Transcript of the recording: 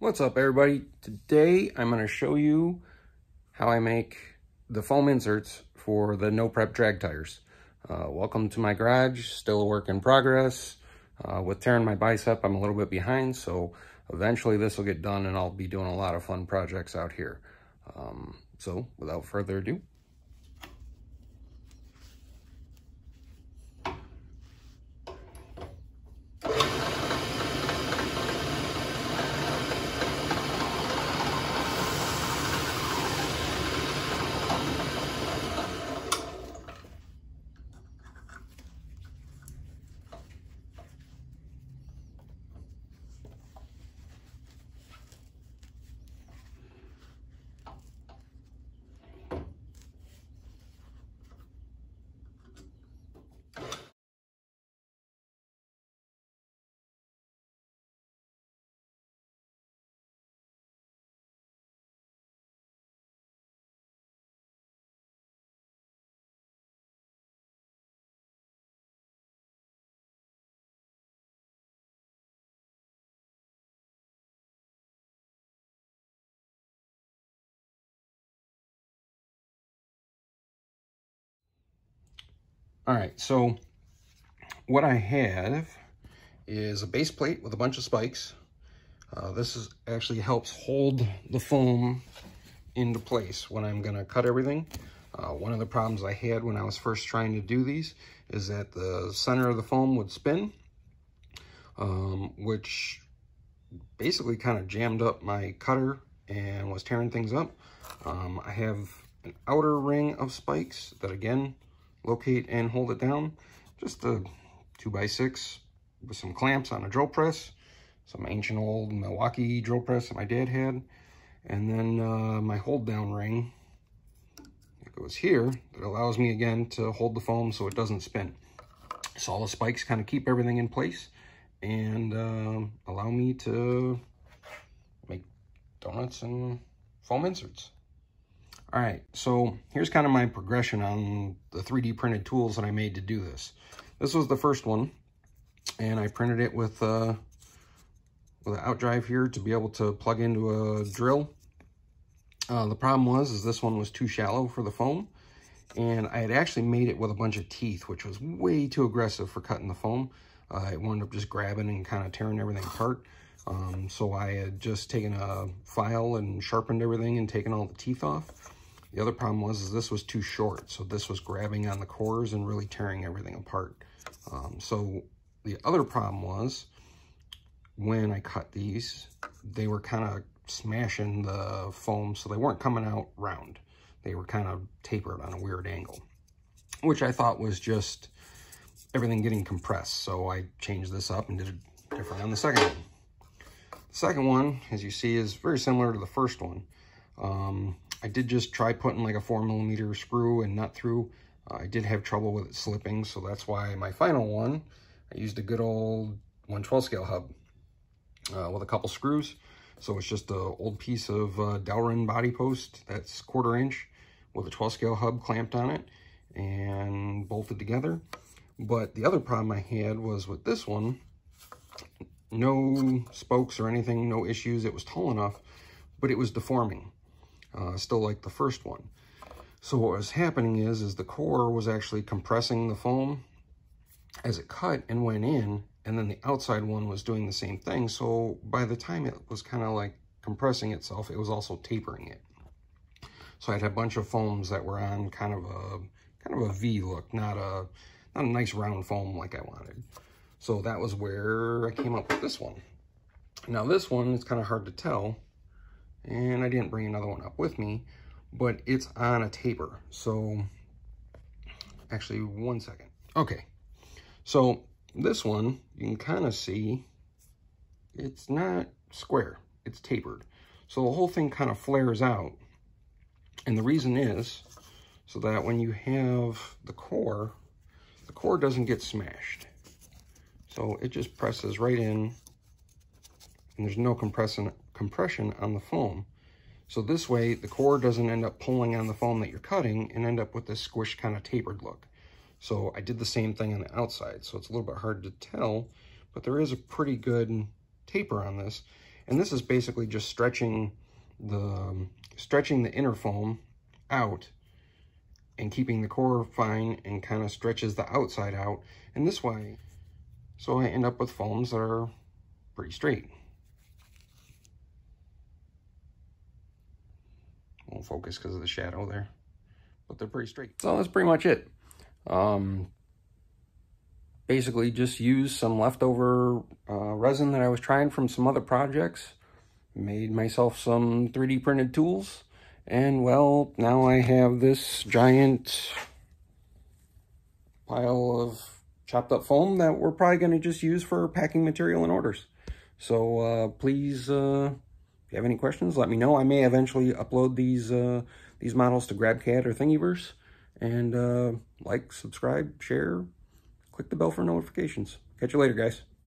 What's up everybody? Today I'm going to show you how I make the foam inserts for the no prep drag tires. Uh, welcome to my garage, still a work in progress. Uh, with tearing my bicep, I'm a little bit behind, so eventually this will get done and I'll be doing a lot of fun projects out here. Um, so without further ado, All right, so what I have is a base plate with a bunch of spikes. Uh, this is actually helps hold the foam into place when I'm gonna cut everything. Uh, one of the problems I had when I was first trying to do these is that the center of the foam would spin, um, which basically kind of jammed up my cutter and was tearing things up. Um, I have an outer ring of spikes that again locate and hold it down. Just a 2x6 with some clamps on a drill press, some ancient old Milwaukee drill press that my dad had, and then uh, my hold down ring that goes here that allows me again to hold the foam so it doesn't spin. So all the spikes kind of keep everything in place and uh, allow me to make donuts and foam inserts. All right, so here's kind of my progression on the 3D printed tools that I made to do this. This was the first one, and I printed it with, uh, with an outdrive here to be able to plug into a drill. Uh, the problem was, is this one was too shallow for the foam, and I had actually made it with a bunch of teeth, which was way too aggressive for cutting the foam. Uh, it wound up just grabbing and kind of tearing everything apart. Um, so I had just taken a file and sharpened everything and taken all the teeth off. The other problem was is this was too short, so this was grabbing on the cores and really tearing everything apart. Um, so the other problem was when I cut these, they were kind of smashing the foam, so they weren't coming out round. They were kind of tapered on a weird angle, which I thought was just everything getting compressed. So I changed this up and did it different on the second one. The second one, as you see, is very similar to the first one. Um, I did just try putting like a four millimeter screw and nut through. Uh, I did have trouble with it slipping, so that's why my final one, I used a good old 112 scale hub uh, with a couple screws. So it's just an old piece of uh, Delrin body post that's quarter inch with a 12 scale hub clamped on it and bolted together. But the other problem I had was with this one, no spokes or anything, no issues. It was tall enough, but it was deforming uh, still like the first one. So what was happening is, is the core was actually compressing the foam as it cut and went in, and then the outside one was doing the same thing. So by the time it was kind of like compressing itself, it was also tapering it. So I had a bunch of foams that were on kind of a kind of a V look, not a not a nice round foam like I wanted. So that was where I came up with this one. Now this one is kind of hard to tell and I didn't bring another one up with me, but it's on a taper. So actually one second. Okay. So this one, you can kind of see it's not square, it's tapered. So the whole thing kind of flares out. And the reason is so that when you have the core, the core doesn't get smashed. So it just presses right in and there's no compression, compression on the foam. So this way, the core doesn't end up pulling on the foam that you're cutting and end up with this squished kind of tapered look. So I did the same thing on the outside, so it's a little bit hard to tell, but there is a pretty good taper on this. And this is basically just stretching the, stretching the inner foam out and keeping the core fine and kind of stretches the outside out. And this way, so I end up with foams that are pretty straight. Won't focus because of the shadow there, but they're pretty straight. So that's pretty much it. Um, basically just used some leftover uh, resin that I was trying from some other projects. Made myself some 3D printed tools. And well, now I have this giant pile of chopped up foam that we're probably going to just use for packing material and orders. So uh, please, uh, if you have any questions, let me know. I may eventually upload these uh, these models to GrabCAD or Thingiverse. And uh, like, subscribe, share, click the bell for notifications. Catch you later, guys.